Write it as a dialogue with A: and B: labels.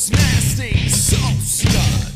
A: most nasty, so stuck.